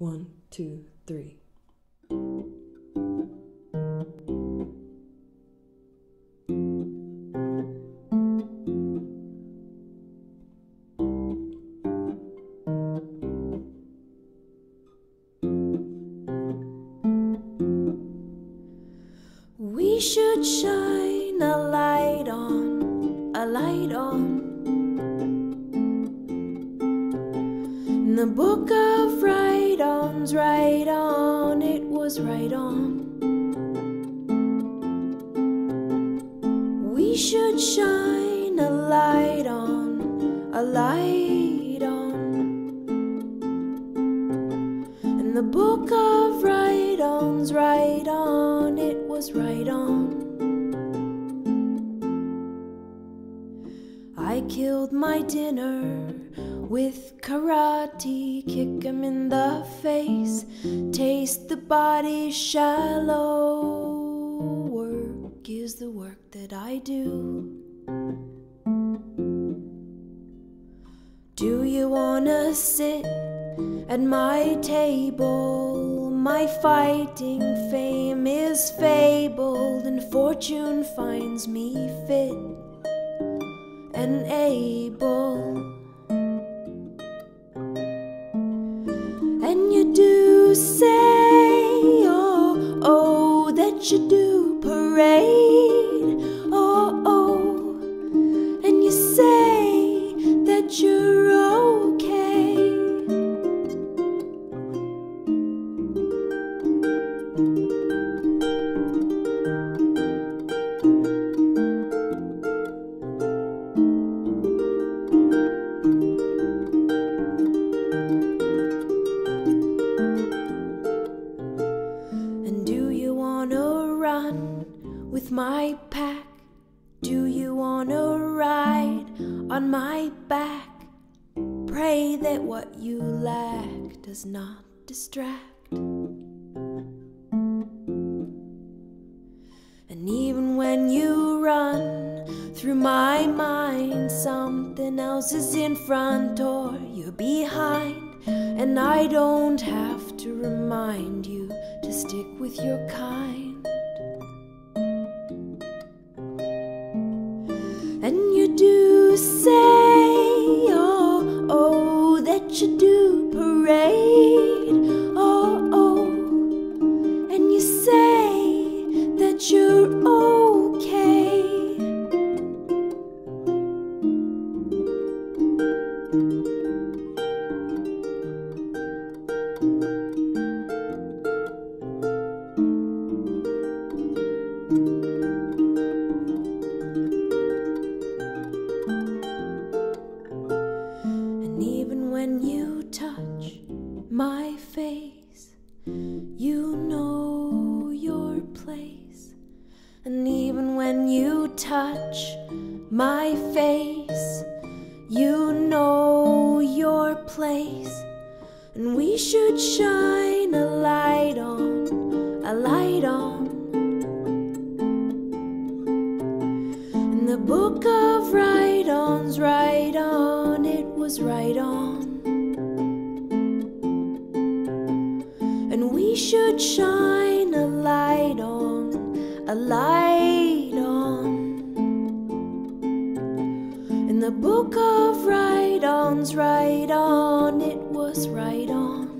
One, two, three. We should shine a light on, a light on. The book of right ons, right on, it was right on. We should shine a light on, a light on. In the book of right ons, right on, it was right on. I killed my dinner with karate, kick him in the face, taste the body shallow. Work is the work that I do. Do you wanna sit at my table? My fighting fame is fabled, and fortune finds me fit and able. And you do say, oh, oh, that you do parade, run with my pack? Do you wanna ride on my back? Pray that what you lack does not distract. And even when you run through my mind, something else is in front or you're behind. And I don't have to remind you to stick with your kind. Do say, oh, oh, that you do parade, you know your place. And even when you touch my face, you know your place. And we should shine a light on, a light on. In the book of right ons, right on, it was right on. We should shine a light on, a light on. In the book of right ons, right on, it was right on.